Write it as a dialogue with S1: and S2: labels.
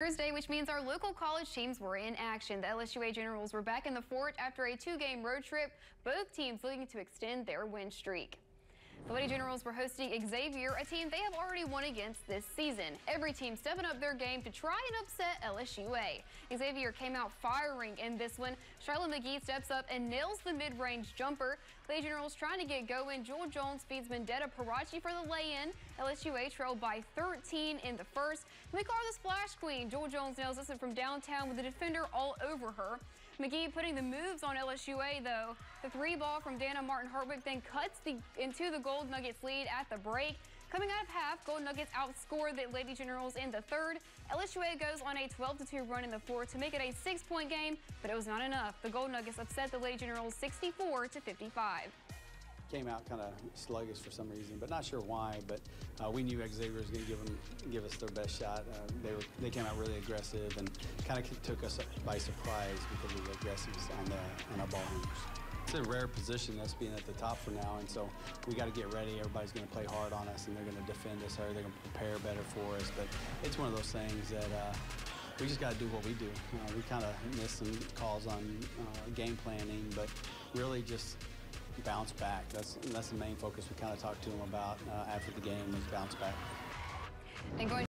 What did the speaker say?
S1: Thursday, which means our local college teams were in action. The LSUA Generals were back in the fort after a two-game road trip, both teams looking to extend their win streak. The Lady Generals were hosting Xavier, a team they have already won against this season. Every team stepping up their game to try and upset LSUA. Xavier came out firing in this one. Charlotte McGee steps up and nails the mid-range jumper. Lady Generals trying to get going. Jewel Jones feeds Mendetta Parachi for the lay-in. LSUA trailed by 13 in the first. Her the splash queen. Jewel Jones nails this one from downtown with the defender all over her. McGee putting the moves on LSUA, though. The three ball from Dana Martin Hartwick then cuts the, into the Gold Nuggets lead at the break. Coming out of half, Gold Nuggets outscored the Lady Generals in the third. LSUA goes on a 12-2 run in the fourth to make it a six-point game, but it was not enough. The Gold Nuggets upset the Lady Generals 64-55
S2: came out kind of sluggish for some reason, but not sure why. But uh, we knew Xavier was going to give them give us their best shot. Uh, they were they came out really aggressive and kind of took us by surprise because we were aggressiveness on the on our ball handlers. It's a rare position, us being at the top for now, and so we got to get ready. Everybody's going to play hard on us, and they're going to defend us, or they're going to prepare better for us. But it's one of those things that uh, we just got to do what we do. Uh, we kind of missed some calls on uh, game planning, but really just bounce back. That's that's the main focus we kind of talked to him about uh, after the game was bounce back.
S1: And going